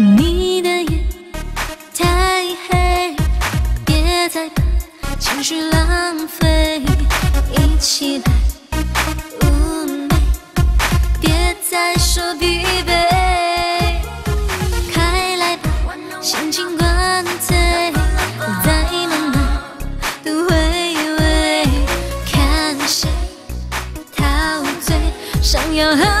你的眼太黑，别再把情绪浪费，一起来，妩媚，别再说疲惫，快来吧，心情灌醉，再慢慢的回味，看谁陶醉，想要喝。